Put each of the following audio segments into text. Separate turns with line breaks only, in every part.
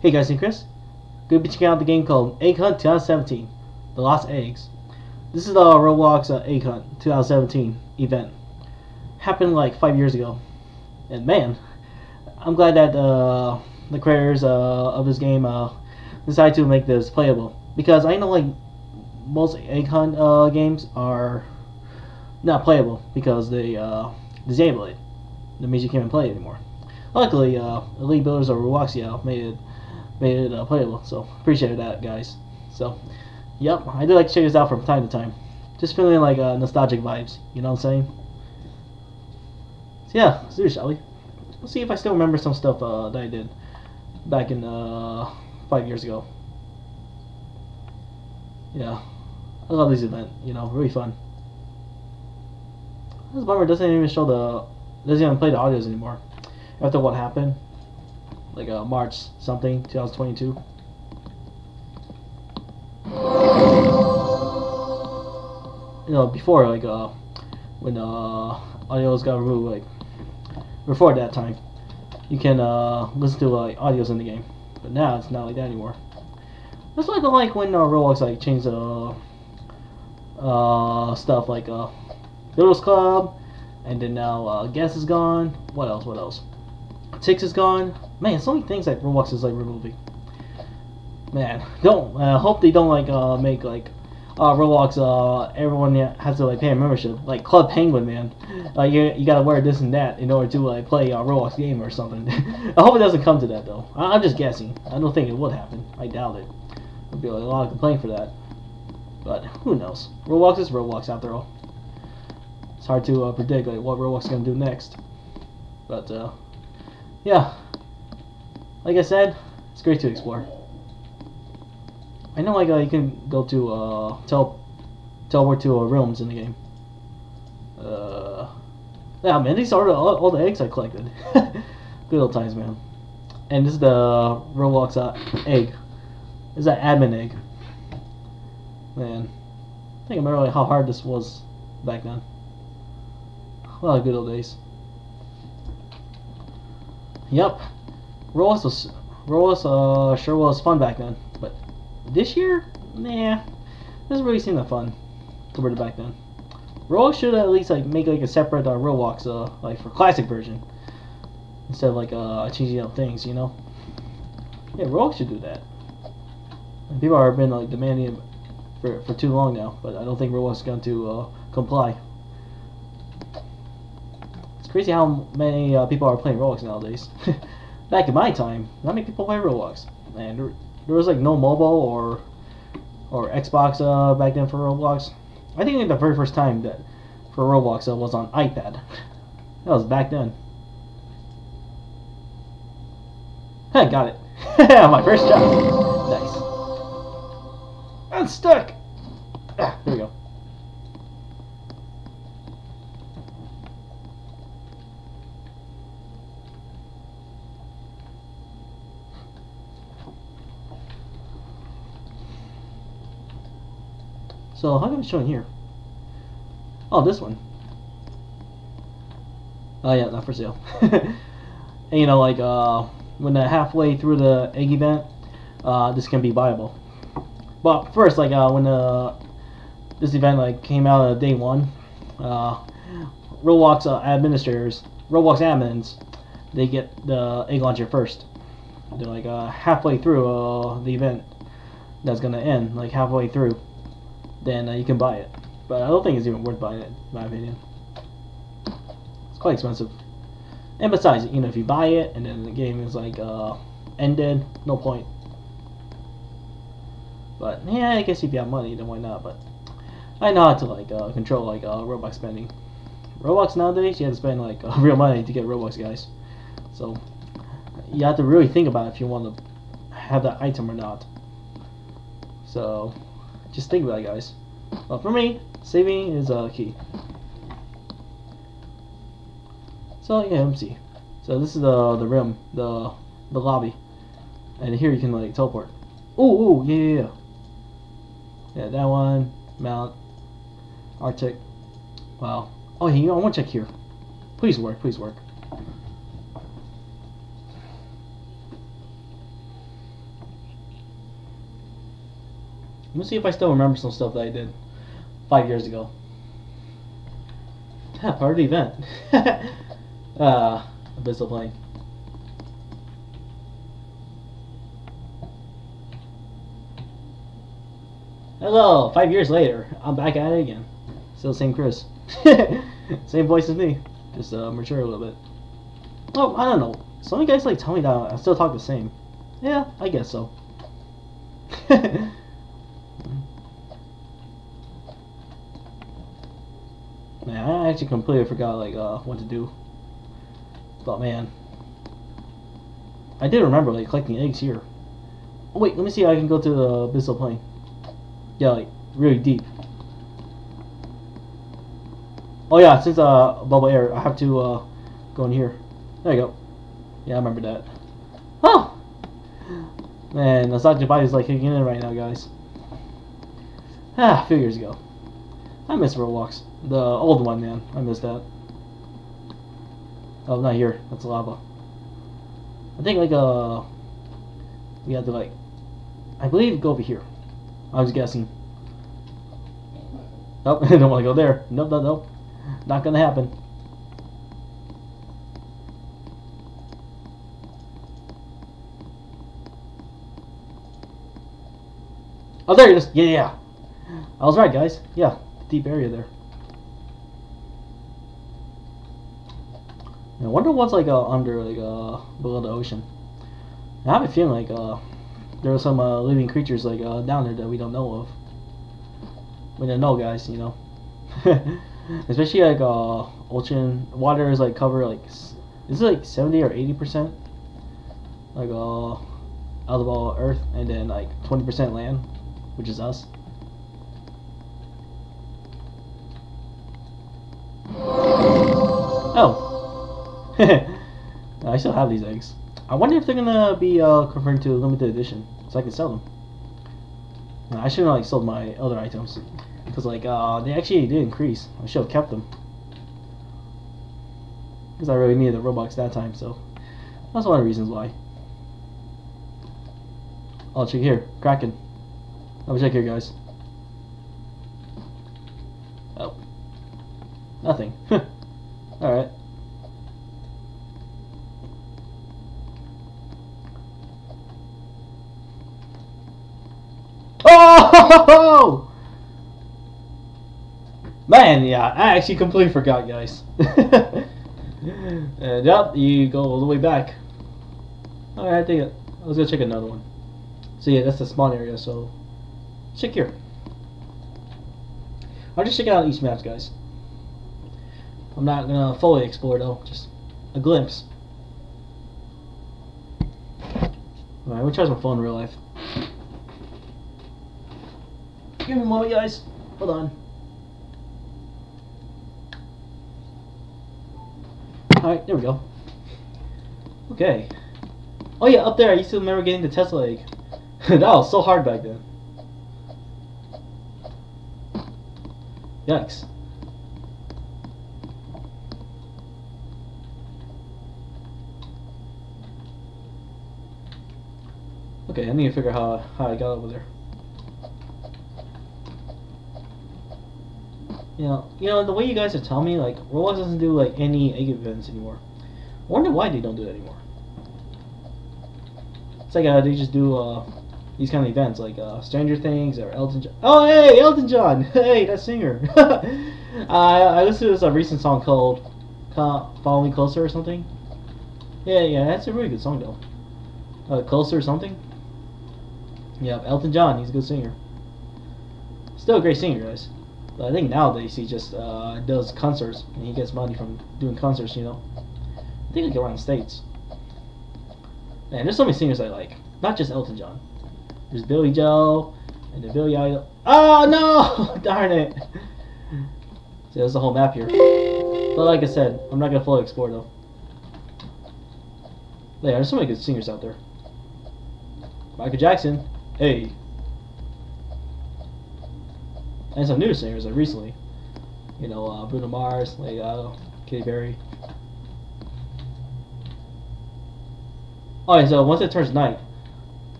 Hey guys, and Chris. Gonna be checking out the game called Egg Hunt 2017, The Lost Eggs. This is the Roblox uh, Egg Hunt 2017 event. Happened like five years ago, and man, I'm glad that uh, the creators uh, of this game uh, decided to make this playable because I know like most Egg Hunt uh, games are not playable because they uh, disable it. That means you can't even play it anymore. Luckily, uh, Elite Builders or Ruwaxia made it made it uh, playable. So appreciate that, guys. So, yep, I do like to check this out from time to time. Just feeling like uh, nostalgic vibes. You know what I'm saying? So yeah, let's do it, shall we? Let's see if I still remember some stuff uh, that I did back in uh, five years ago. Yeah, I love this event. You know, really fun. This bummer doesn't even show the doesn't even play the audios anymore after what happened like uh, March something 2022 you know before like uh when uh audios got removed like before that time you can uh listen to like audios in the game. But now it's not like that anymore. That's why don't like when uh, Roblox like changed the uh, uh, stuff like uh Builders Club and then now uh, Guests is gone. What else what else Tix is gone man so many things that Roblox is like removing man don't uh, hope they don't like uh make like uh, Roblox, uh, everyone has to like pay a membership, like Club Penguin, man. Like you, you gotta wear this and that in order to like play a Roblox game or something. I hope it doesn't come to that though. I, am just guessing. I don't think it would happen. I doubt it. There'd be like, a lot of complaint for that. But who knows? Roblox is Roblox after all. It's hard to uh, predict like what Roblox is gonna do next. But uh, yeah, like I said, it's great to explore. I know like uh, you can go to uh tel teleport to uh, in the game. Uh, yeah, man, these are all, all the eggs I collected. Good old times, man. And this is the Roblox uh, egg. This is that admin egg. Man, I think I remember like, how hard this was back then. A lot of good old days. Yep, Roblox was Roblox uh, sure was fun back then, but this year, nah, doesn't really seem that fun compared to back then. Roblox should at least like make like a separate uh, Roblox uh, like for classic version instead of like uh, changing up things, you know. Yeah, Roblox should do that. And people have been like demanding it for for too long now, but I don't think Roblox is going to uh, comply. Crazy how many uh, people are playing Roblox nowadays. Back in my time, not many people play Roblox? And there was like no mobile or or Xbox uh, back then for Roblox. I think like the very first time that for Roblox uh, was on iPad. That was back then. I got it. My first job. Nice. I'm stuck. Ah, there we go. So how come it's showing here? Oh, this one. Oh yeah, not for sale. and you know, like uh, when they're halfway through the egg event, uh, this can be viable. But first, like uh, when the this event like came out of day one, uh, Roblox uh, administrators, Roblox admins, they get the egg launcher first. They're like uh, halfway through uh, the event that's gonna end, like halfway through then uh, you can buy it. But I don't think it's even worth buying it, in my opinion. It's quite expensive. And besides, you know, if you buy it and then the game is like uh, ended, no point. But yeah, I guess if you have money, then why not? But I know how to like uh, control like uh, Robux spending. Robux nowadays, you have to spend like uh, real money to get Robux, guys. So you have to really think about if you want to have that item or not. So just think about it, guys. Well, for me, saving is uh, key. So yeah, see. So this is the the rim, the the lobby, and here you can like teleport. Oh, oh, yeah, yeah, yeah. Yeah, that one, Mount, Arctic. Wow. Oh, you know, I want to check here. Please work, please work. Let me see if I still remember some stuff that I did five years ago. Yeah, part of the event. uh, Abyssal Plane. Hello, five years later, I'm back at it again. Still the same Chris. same voice as me, just uh, mature a little bit. Oh, I don't know. Some of you guys like tell me that I still talk the same. Yeah, I guess so. Man, I actually completely forgot like uh, what to do. But man, I did remember like collecting eggs here. Oh wait, let me see. I can go to the abyssal plane. Yeah, like really deep. Oh yeah, since uh bubble air, I have to uh go in here. There you go. Yeah, I remember that. Oh! Man, nostalgia body is like kicking in right now, guys. Ah, a few years ago. I miss Roblox. The old one, man. I miss that. Oh, not here. That's lava. I think, like, uh... We had to, like... I believe go over here. I was guessing. Nope, I don't want to go there. Nope, nope, nope. Not gonna happen. Oh, there it is. Yeah, yeah. I was right, guys. Yeah, deep area there. I wonder what's like uh, under like uh below the ocean. I have a feeling like uh there are some uh, living creatures like uh, down there that we don't know of. We don't know, guys. You know, especially like uh ocean water is like cover like is it like seventy or eighty percent like uh out of all Earth, and then like twenty percent land which is us. Oh. I still have these eggs. I wonder if they're gonna be uh, converted to limited edition, so I can sell them. I shouldn't have like sold my other items, because like uh, they actually did increase. I should have kept them, because I really needed the Robux that time. So that's one of the reasons why. Oh, check here, Kraken. Let me check here, guys. Oh. Nothing. Alright. Oh! Man, yeah, I actually completely forgot, guys. and yep, you go all the way back. Alright, I think. I was gonna check another one. So yeah, that's the spawn area, so check here. I'm just checking out each maps, guys. I'm not gonna fully explore though, just a glimpse. Alright, we'll charge my phone in real life. Give me a moment, guys. Hold on. Alright, there we go. Okay. Oh yeah, up there, I used to remember getting the Tesla egg. that was so hard back then. Yikes. Okay, I need to figure out how, how I got over there. You know, you know, the way you guys are telling me, like, Roblox doesn't do, like, any egg events anymore. I wonder why they don't do that anymore. It's like, uh, they just do, uh, these kind of events, like, uh, Stranger Things or Elton John. Oh, hey, Elton John! Hey, that singer! uh, I listened to this uh, recent song called Follow Me Closer or something. Yeah, yeah, that's a really good song, though. Uh, Closer or something? Yeah, Elton John, he's a good singer. Still a great singer, guys. But I think nowadays he just uh, does concerts and he gets money from doing concerts, you know. I think he like around the States. Man, there's so many singers I like. Not just Elton John. There's Billy Joel and the Billy Idol. Oh no! Darn it! See, there's a whole map here. But like I said, I'm not gonna fully explore though. Yeah, there's so many good singers out there. Michael Jackson. Hey. And some new singers like recently. You know, uh, Bruno Mars, like Gaga, Katy Perry. Alright, so once it turns night,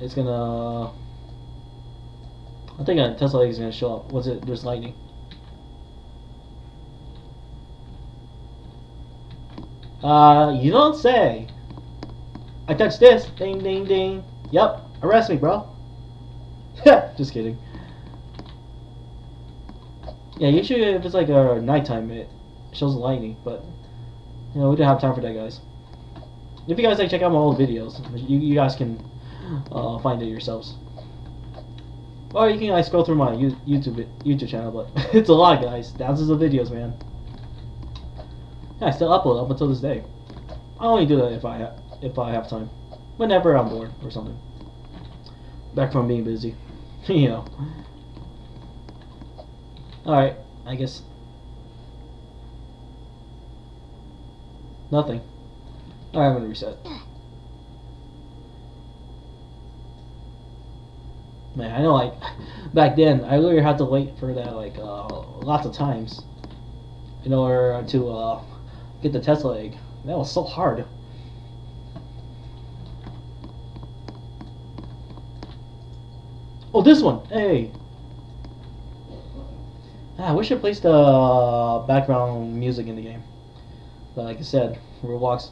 it's gonna... I think a Tesla is gonna show up. Was it? There's lightning. Uh, you don't say. I touched this. Ding, ding, ding. Yep. Arrest me, bro. Just kidding. Yeah, usually if it's like a nighttime, it shows lightning, but you know we don't have time for that, guys. If you guys like check out my old videos, you, you guys can uh, find it yourselves. Or you can like scroll through my YouTube YouTube channel, but it's a lot, guys. Thousands of videos, man. Yeah, I still upload up until this day. I only do that if I if I have time, whenever I'm bored or something. Back from being busy, you know. Alright, I guess. Nothing. Alright, I'm gonna reset. Man, I know, like, back then, I literally had to wait for that, like, uh, lots of times in order to, uh, get the Tesla egg. That was so hard. This one! Hey! Ah, I wish I placed the uh, background music in the game. But like I said, Roblox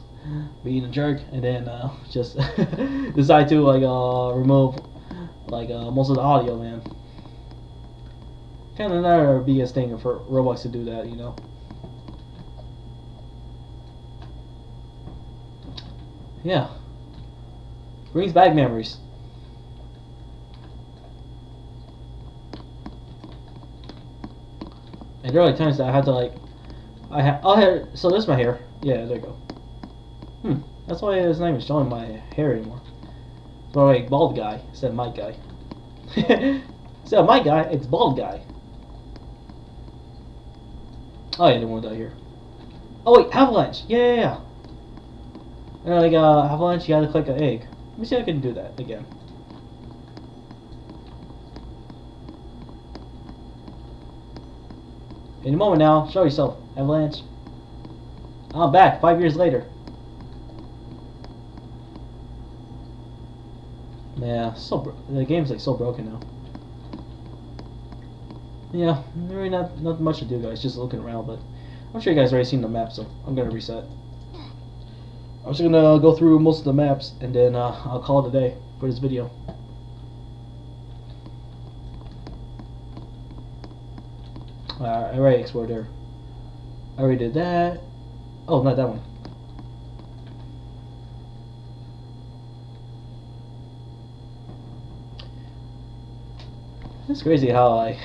being a jerk and then uh, just decide to like uh, remove like uh, most of the audio, man. Kind of another biggest thing for Roblox to do that, you know. Yeah. Brings back memories. And there are like times that I had to like, I had, oh here, so this is my hair. Yeah, there you go. Hmm, that's why his name is showing my hair anymore. So like bald guy instead of Mike guy. instead of Mike guy, it's bald guy. Oh yeah, didn't want to die here. Oh wait, avalanche. Yeah, yeah, yeah. And like uh, avalanche, you gotta click an egg. Let me see if I can do that again. In a moment now, show yourself, Avalanche. I'm back, five years later. Yeah, so the game's like so broken now. Yeah, really not not much to do, guys. Just looking around, but I'm sure you guys already seen the map, so I'm gonna reset. I'm just gonna go through most of the maps, and then uh, I'll call it a day for this video. Uh, I already. I already did that. Oh, not that one. It's crazy how I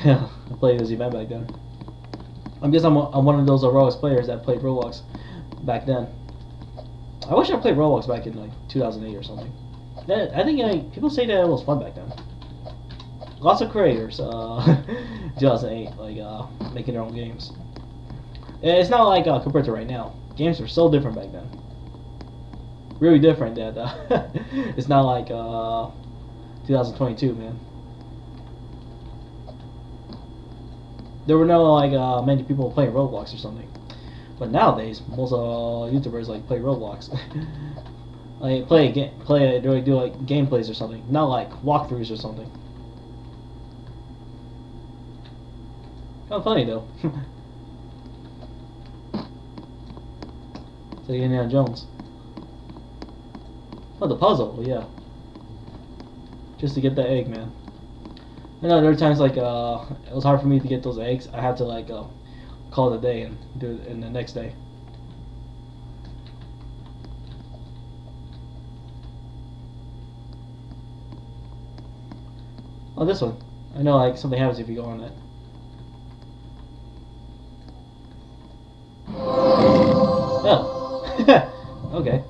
played this event back then. I guess I'm, I'm one of those Roblox players that played Roblox back then. I wish I played Roblox back in like 2008 or something. That, I think like, people say that it was fun back then. Lots of creators, uh, 2008, like uh, making their own games. It's not like uh, compared to right now. Games were so different back then. Really different that uh, it's not like uh, 2022, man. There were no like uh, many people playing Roblox or something. But nowadays, most uh, YouTubers like play Roblox. like play a game, play like do like gameplays or something, not like walkthroughs or something. Kind of funny though. it's like Indiana Jones. Oh, the puzzle, yeah. Just to get that egg, man. I know there are times like uh, it was hard for me to get those eggs. I had to like uh, call it a day and do it in the next day. Oh, this one. I know like something happens if you go on it. okay.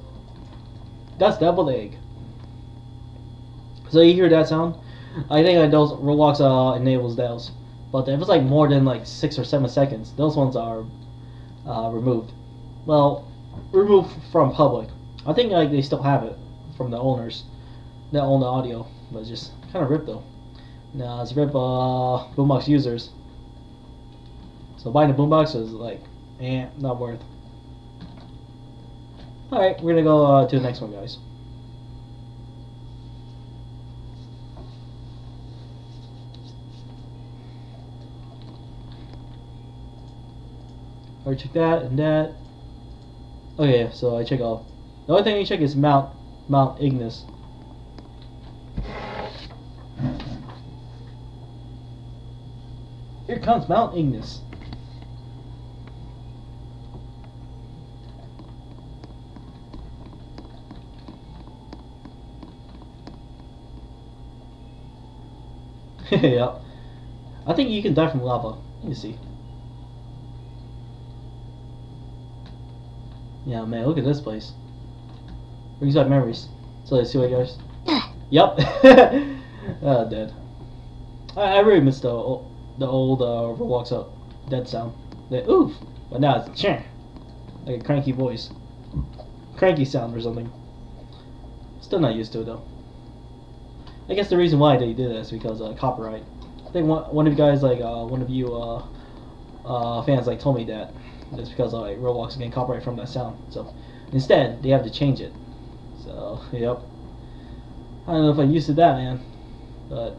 That's double egg. So you hear that sound? I think that those Roblox uh, enables those. But if it's like more than like six or seven seconds, those ones are uh, removed. Well, removed from public. I think like they still have it from the owners that own the audio, but it's just kind of ripped though. Now it's rip uh, boombox users. So buying a boombox is like, eh, not worth. Alright, we're gonna go uh, to the next one, guys. I check that and that. Oh, okay, so I check all. The only thing you check is Mount Mount Ignis. Here comes Mount Ignis. yeah. I think you can die from lava. Let me see. Yeah, man, look at this place. Brings back memories. So let's see what goes. yep. oh, dead. I, I really miss the old, the old uh, Roblox up dead sound. The oof, but now it's cheh, like a cranky voice, cranky sound or something. Still not used to it though. I guess the reason why they did this is because uh, copyright. I think one, one of you guys, like uh, one of you uh, uh, fans, like told me that it's because like Roblox is getting copyright from that sound. So instead, they have to change it. So yep. I don't know if I'm used to that, man. But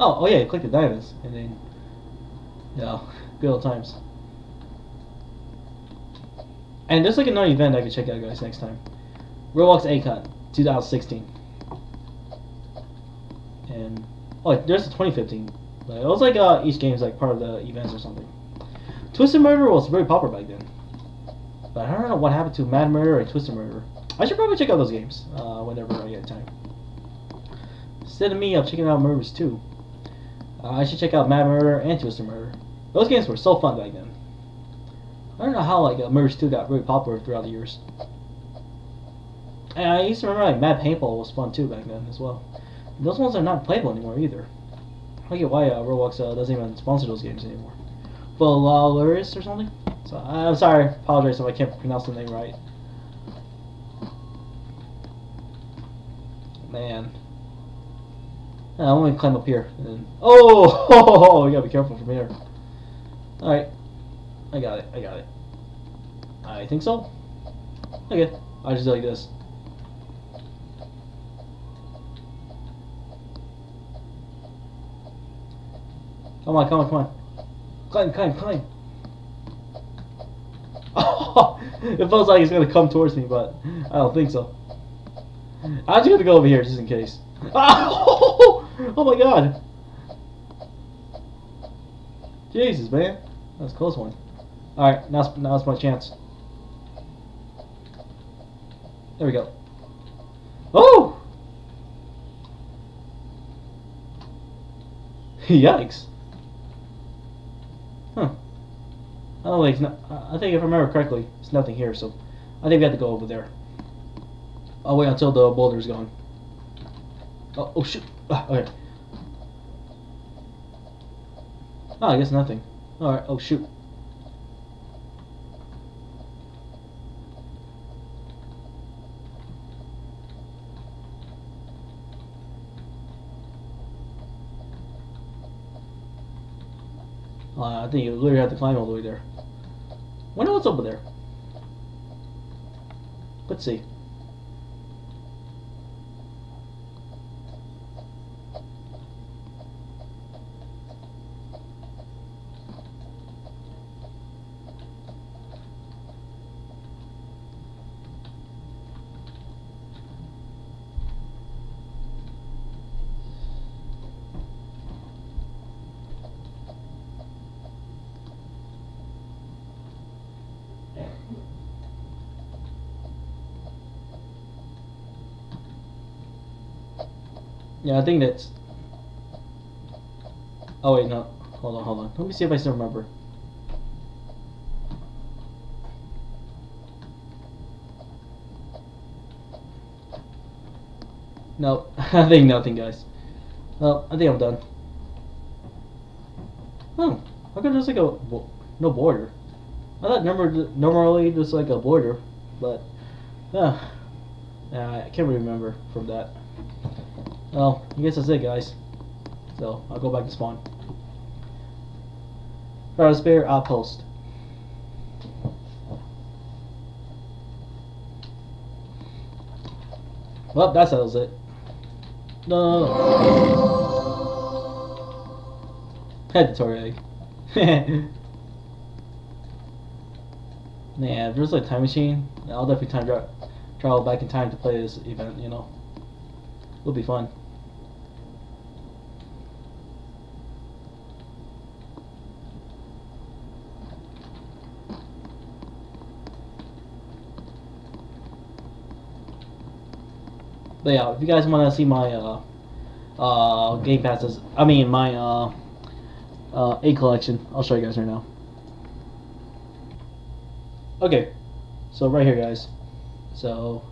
oh, oh yeah, click the diamonds, and then yeah, good old times. And there's like another event I can check out, guys, next time. Roblox ACON 2016. And oh, there's the 2015. But it was like uh, each game's like part of the events or something. Twisted Murder was very popular back then. But I don't know what happened to Mad Murder and Twisted Murder. I should probably check out those games uh, whenever I get time. Instead of me, I'm checking out Murders too. Uh, I should check out Mad Murder and Twisted Murder. Those games were so fun back then. I don't know how like uh, Murders 2 got very popular throughout the years. And I used to remember like Mad Paintball was fun too back then as well. Those ones are not playable anymore either. I don't get why uh, Roblox uh, doesn't even sponsor those games anymore. Valaris or something? So I'm sorry, apologize if I can't pronounce the name right. Man. I want to climb up here. And oh, oh, you gotta be careful from here. Alright. I got it, I got it. I think so. Okay, I'll just do like this. Come on, come on, come on. Climb, climb, climb. Oh, it feels like it's gonna come towards me, but I don't think so. I'm just gonna go over here just in case. Oh, oh my god. Jesus, man. That's a close one. Alright, now's, now's my chance. There we go. Oh! Yikes. Huh. Oh, wait, not, I think if I remember correctly, it's nothing here, so I think we have to go over there. I'll wait until the boulder's gone. Oh, oh shoot. Ah, okay. Oh, I guess nothing. Alright, oh shoot. Uh, I think you literally have to climb all the way there. Wonder what's over there. Let's see. Yeah, I think that's... Oh wait, no. Hold on, hold on. Let me see if I still remember. No, I think nothing, guys. Well, I think I'm done. Oh, how come there's like a no border? I thought normally there's like a border, but uh, I can't remember from that. Well, I guess that's it, guys. So, I'll go back to spawn. Pharaoh's Bear Outpost. Well, that settles it. No, no, no. Predatory egg. Yeah, if there's like a time machine, I'll definitely time travel back in time to play this event. You know, it'll be fun. But yeah, if you guys want to see my uh, uh, game passes, I mean my uh, uh, egg collection, I'll show you guys right now. Okay, so right here, guys. So,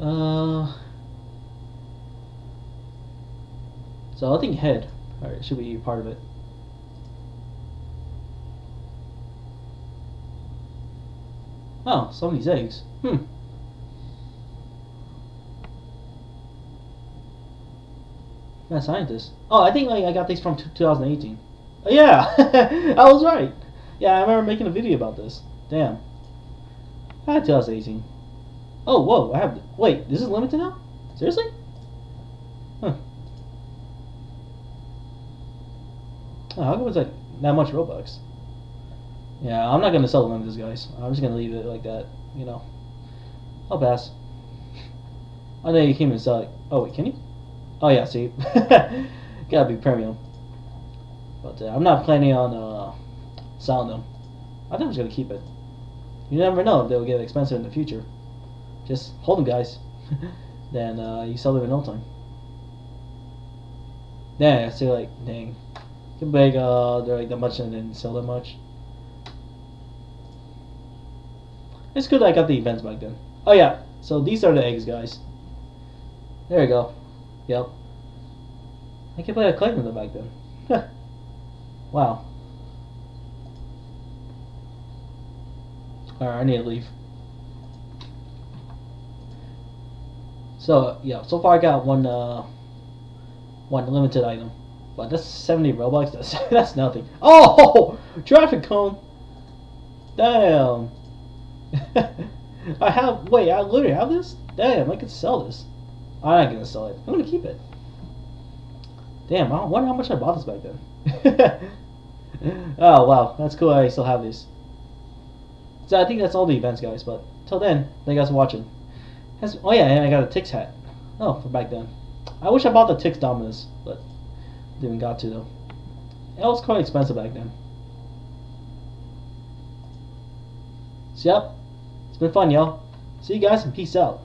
uh, so I think head, all right, should be part of it. Oh, some of these eggs. Hmm. Yeah, scientist. Oh, I think like I got these from 2018. Oh, yeah, I was right. Yeah, I remember making a video about this. Damn. Had 2018. Oh, whoa! I have. Wait, this is limited now? Seriously? Huh. Oh, how come it's like that much Robux? Yeah, I'm not gonna sell them these guys. I'm just gonna leave it like that. You know. I'll pass. I know you came and sell it. Oh wait, can you? Oh yeah, see, gotta be premium. But uh, I'm not planning on uh, selling them. I think I'm just gonna keep it. You never know if they'll get expensive in the future. Just hold them, guys. then uh, you sell them in no time. Yeah, see, like, dang, get big. Uh, they're like that much and then sell that much. It's good I got the events back then. Oh yeah, so these are the eggs, guys. There you go. Yep. I can play a I collected them back then. wow. Alright, I need to leave. So yeah, so far I got one uh one limited item. But that's 70 Robux, that's that's nothing. Oh traffic cone! Damn. I have wait, I literally have this? Damn, I could sell this. I'm not gonna sell it. I'm gonna keep it. Damn, I wonder how much I bought this back then. oh wow, that's cool. I still have these. So I think that's all the events, guys. But till then, thank you guys for watching. Has, oh yeah, and I got a Tix hat. Oh, from back then. I wish I bought the Tix Dominus, but didn't got to though. It was quite expensive back then. So yep, it's been fun, y'all. See you guys and peace out.